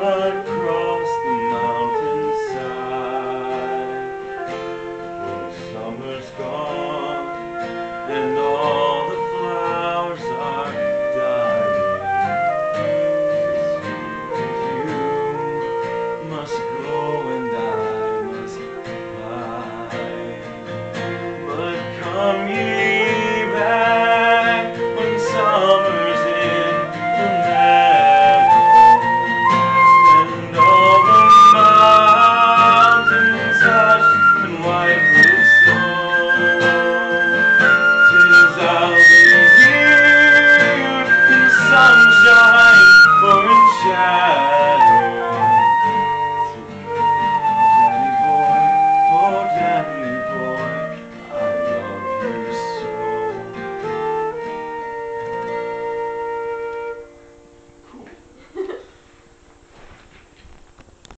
the mountainside. Summer's gone.